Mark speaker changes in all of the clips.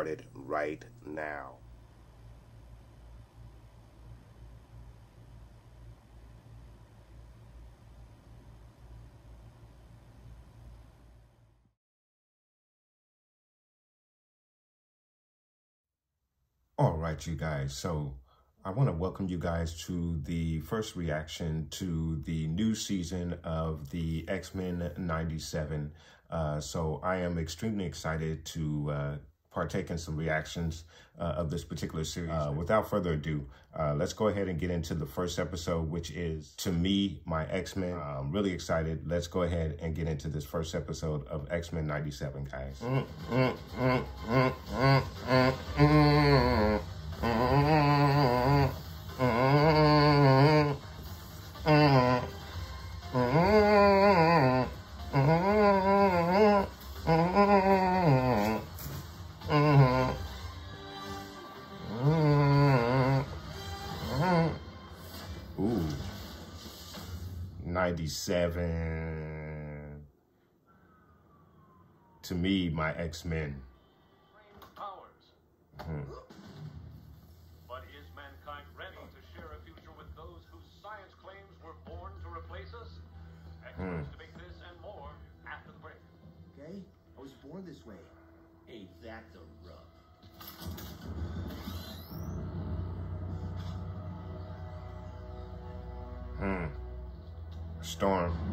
Speaker 1: started right now. All right, you guys. So I want to welcome you guys to the first reaction to the new season of the X-Men 97. Uh, so I am extremely excited to uh, partake in some reactions uh, of this particular series. Uh, without further ado, uh, let's go ahead and get into the first episode, which is, to me, my X-Men. I'm really excited. Let's go ahead and get into this first episode of X-Men 97, guys. Mm, mm, mm, To me, my X-Men.
Speaker 2: Hmm. But is mankind ready to share a future with those whose science claims were born to replace us? Experts
Speaker 1: Hmm.
Speaker 2: debate this and more after the break.
Speaker 3: Okay? I was born this way. Ain't that the rub?
Speaker 1: Hmm. Storm.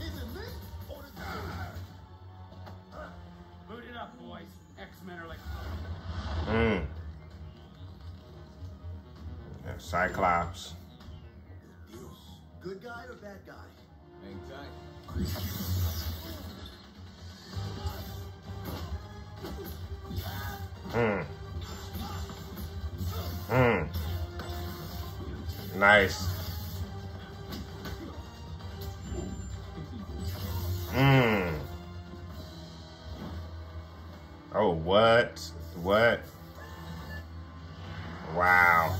Speaker 4: Is it me or the
Speaker 5: Boot it up, boys. X-Men are like
Speaker 1: Hmm. Yeah, Cyclops.
Speaker 3: Good guy or bad guy?
Speaker 4: Hang tight.
Speaker 1: Hmm. Hmm. Nice. Hmm. Oh, what? What? Wow.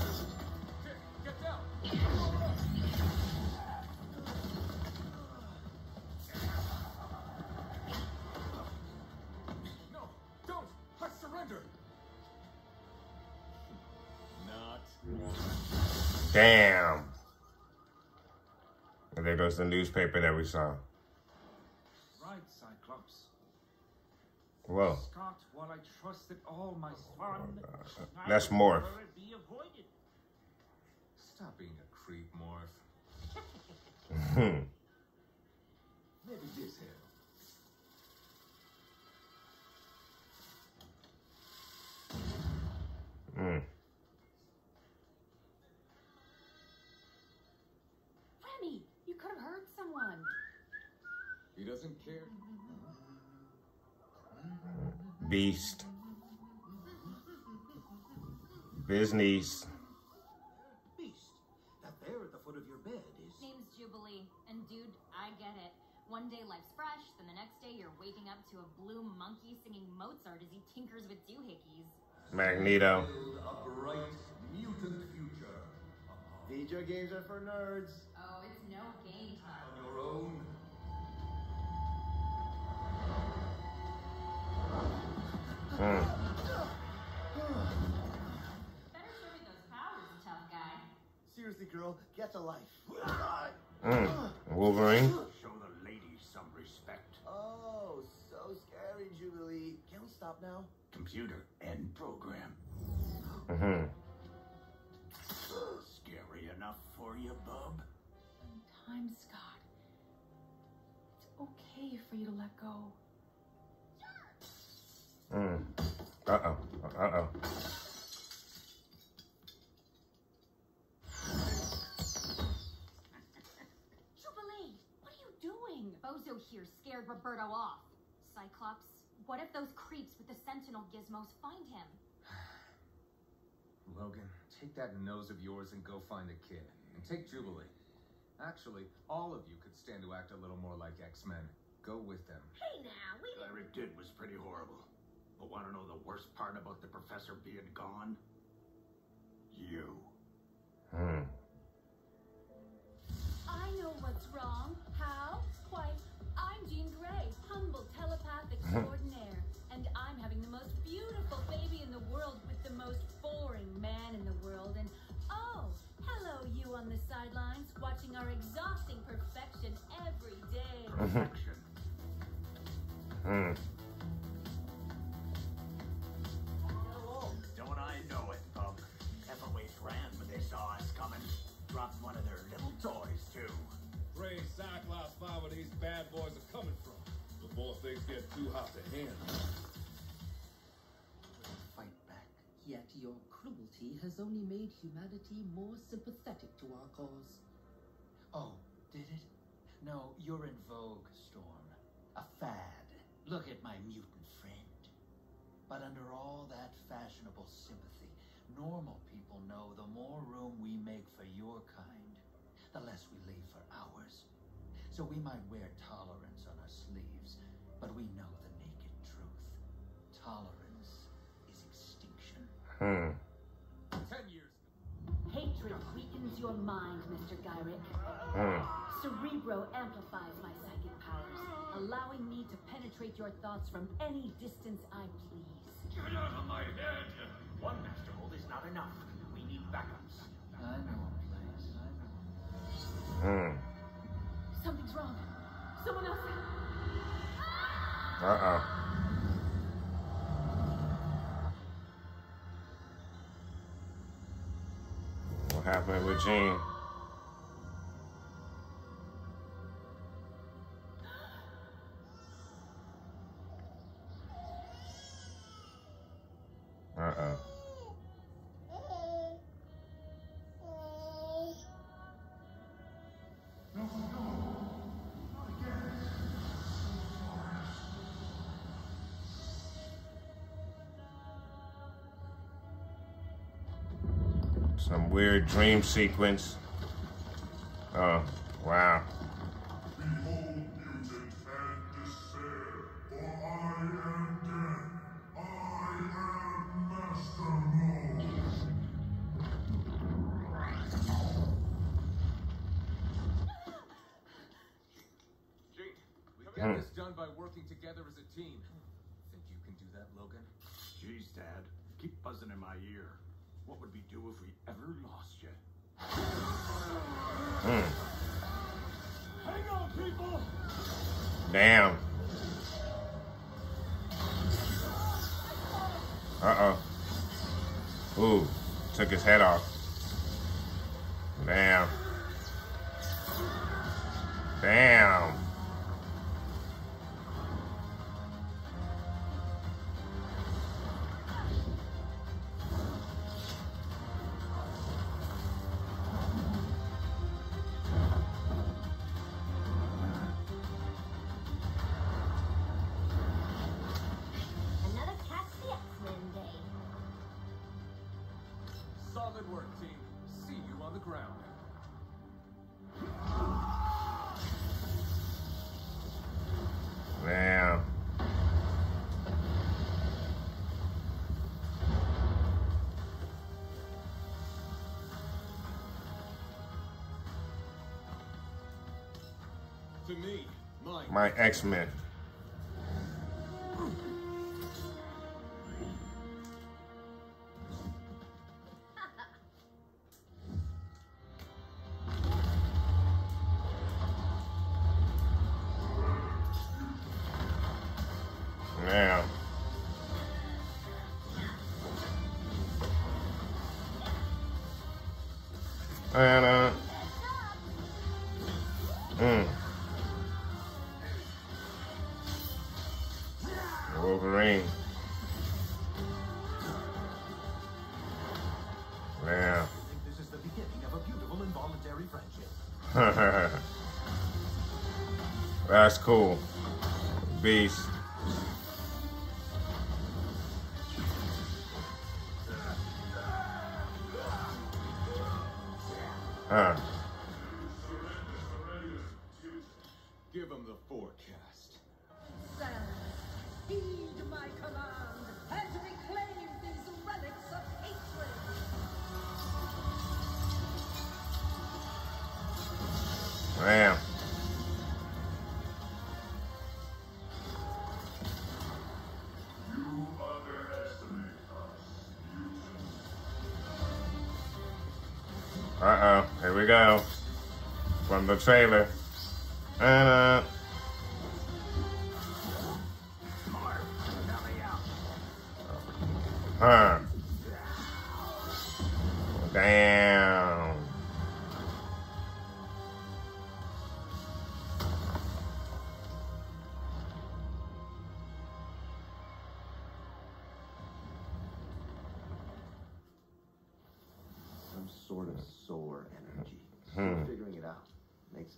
Speaker 1: Damn. And there goes the newspaper that we saw.
Speaker 5: right, Cyclops.
Speaker 1: Whoa.
Speaker 5: Scott, while I trusted all my son, I
Speaker 1: That's
Speaker 5: would
Speaker 1: Morph.
Speaker 5: never be avoided. Stop being a creep, Morph.
Speaker 1: Hmm.
Speaker 4: Maybe this here.
Speaker 1: Hmm.
Speaker 6: Remy, you could have hurt someone.
Speaker 4: He doesn't care.
Speaker 1: Beast. Business.
Speaker 6: One day life's fresh, then the next day you're waking up to a blue monkey singing Mozart as he tinkers with doohickeys.
Speaker 1: Magneto.
Speaker 4: Build a bright mutant future.
Speaker 3: Video games are for nerds.
Speaker 6: Oh, it's no game time.
Speaker 4: On your own.
Speaker 1: Hmm.
Speaker 6: Better show me those powers, tough guy.
Speaker 3: Seriously, girl, get a life.
Speaker 1: Hmm. Wolverine.
Speaker 3: Can now?
Speaker 5: Computer and program.
Speaker 1: Mm-hmm.
Speaker 5: Scary enough for you, bub?
Speaker 6: Time, Scott. It's okay for you to let go.
Speaker 1: Mm. Uh-oh. Uh-oh.
Speaker 6: Jubilee, what are you doing? Bozo here scared Roberto off. Cyclops, what if those creeps with the Sentinel gizmos find him?
Speaker 7: Logan, take that nose of yours and go find the kid. And take Jubilee. Actually, all of you could stand to act a little more like X-Men. Go with them.
Speaker 8: Hey now, we
Speaker 9: What Eric did was pretty horrible. But want to know the worst part about the professor being gone? You.
Speaker 1: Hmm.
Speaker 10: I know what's wrong. How? Sidelines, our exhausting perfection every day.
Speaker 9: Perfection.
Speaker 1: Hmm.
Speaker 9: Don't I know it, Punk? FOH ran when they saw us coming. Dropped one of their little toys, too.
Speaker 11: Ray Cyclops find where these bad boys are coming from before things get too hot to handle.
Speaker 12: Fight back. Yet your cruelty has only made humanity more sympathetic to our cause.
Speaker 13: Oh, did it? No, you're in vogue, Storm. A fad. Look at my mutant friend. But under all that fashionable sympathy, normal people know the more room we make for your kind, the less we leave for ours. So we might wear tolerance on our sleeves, but we know the naked truth. Tolerance is extinction.
Speaker 1: Hmm.
Speaker 7: Ten
Speaker 10: weakens your mind, Mr. Gyrich.
Speaker 1: Hmm.
Speaker 10: Cerebro amplifies my psychic powers, allowing me to penetrate your thoughts from any distance I please.
Speaker 9: Get out of my head! One master mold is not enough. We need backups.
Speaker 13: I know a place. I know.
Speaker 1: Hmm.
Speaker 10: Something's wrong. Someone else.
Speaker 1: Uh-oh. Happened with Jean? Some weird dream sequence. Oh, wow.
Speaker 14: Behold, mutant, and despair, for I am dead. I am Master Mold.
Speaker 7: Jean, we get this done by working together as a team. Think you can do that, Logan?
Speaker 9: Jeez, Dad. Keep buzzing in my ear. What would we do if we ever lost you?
Speaker 1: Hmm.
Speaker 9: Hang on, people!
Speaker 1: Damn. Uh-oh. Ooh, took his head off. Damn. Damn.
Speaker 7: Solid work, team. See you on the ground.
Speaker 1: Damn.
Speaker 11: To me, mine.
Speaker 1: My X-Men. Damn. And, uh, mm. Wolverine. Yeah.
Speaker 9: I think this is the beginning of a beautiful involuntary friendship.
Speaker 1: That's cool. Beast. Uh-oh. Here we go. From the trailer. And, uh... Huh.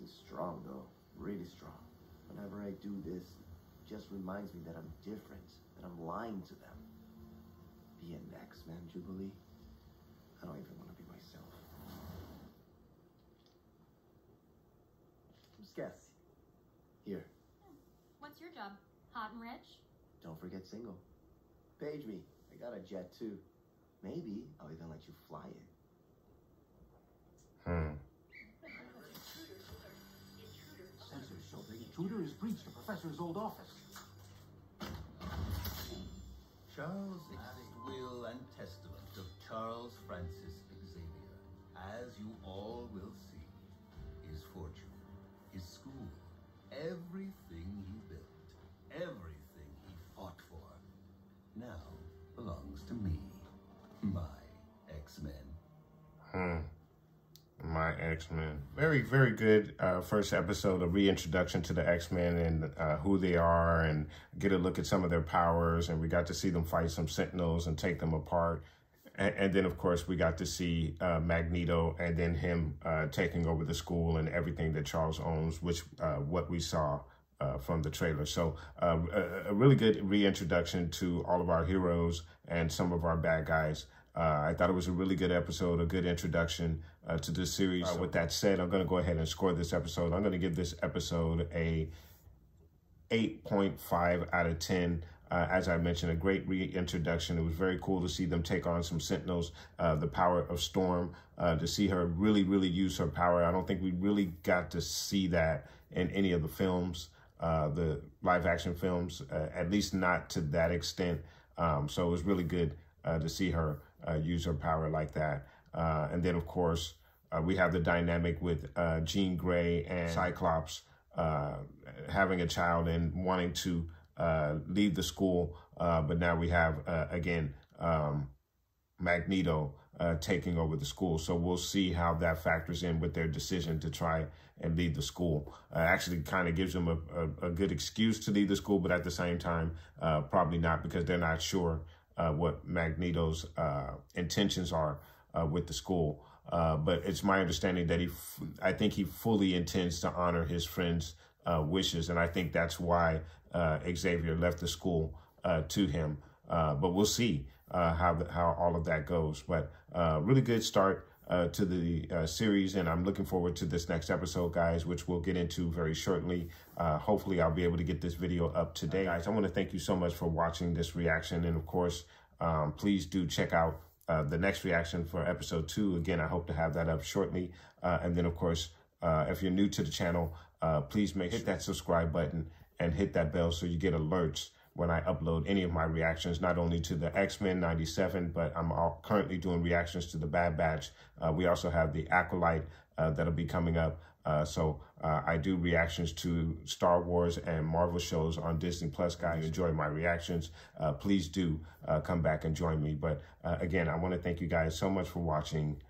Speaker 3: Me strong though. Really strong. Whenever I do this, it just reminds me that I'm different, that I'm lying to them. Be an X-Men Jubilee? I don't even want to be myself. Who's guess? Here,
Speaker 10: What's your job? Hot and rich?
Speaker 3: don't forget single. Page me. I got a jet too. Maybe I'll even let you fly it.
Speaker 13: Intruder has breached the professor's old office.
Speaker 4: Charles Xavier's will and testament of Charles Francis Xavier, as you all will see, X-Men.
Speaker 1: Very, very good uh, first episode, a reintroduction to the X-Men and uh, who they are and get a look at some of their powers. And we got to see them fight some Sentinels and take them apart. And, and then, of course, we got to see uh, Magneto and then him uh, taking over the school and everything that Charles owns, which uh, what we saw uh, from the trailer. So uh, a, a really good reintroduction to all of our heroes and some of our bad guys. Uh, I thought it was a really good episode, a good introduction uh, to this series. Uh, with that said, I'm going to go ahead and score this episode. I'm going to give this episode a 8.5 out of 10. Uh, as I mentioned, a great reintroduction. It was very cool to see them take on some Sentinels, uh, the power of Storm, uh, to see her really, really use her power. I don't think we really got to see that in any of the films, uh, the live action films, uh, at least not to that extent. Um, so it was really good uh, to see her use her power like that. and then, of course, we have the dynamic with Jean Grey and Cyclops having a child and wanting to uh, leave the school. Uh, but now we have, uh, again, um, Magneto uh, taking over the school. So we'll see how that factors in with their decision to try and leave the school. Uh, actually kind of gives them a, a, a, good excuse to leave the school, but at the same time, uh, probably not because they're not sure Uh, what Magneto's uh, intentions are uh, with the school. but it's my understanding that he, I think he fully intends to honor his friend's wishes. And I think that's why uh, Xavier left the school uh, to him. Uh, but we'll see how how all of that goes. But really good start to the uh, series, and I'm looking forward to this next episode, guys, which we'll get into very shortly. Uh, hopefully, I'll be able to get this video up today, guys. I want to thank you so much for watching this reaction, and of course, um, please do check out uh, the next reaction for episode two. Again, I hope to have that up shortly. Uh, and then, of course, uh, if you're new to the channel, uh please make hit that subscribe button and hit that bell so you get alerts when I upload any of my reactions, not only to the X-Men 97, but I'm currently doing reactions to the Bad Batch. Uh, we also have the Acolyte uh, that'll be coming up. Uh, so I do reactions to Star Wars and Marvel shows on Disney Plus. Guys, enjoy my reactions. please do come back and join me. But again, I want to thank you guys so much for watching.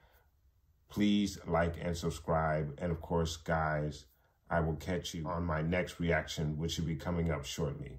Speaker 1: Please like and subscribe. And of course, guys, I will catch you on my next reaction, which will be coming up shortly.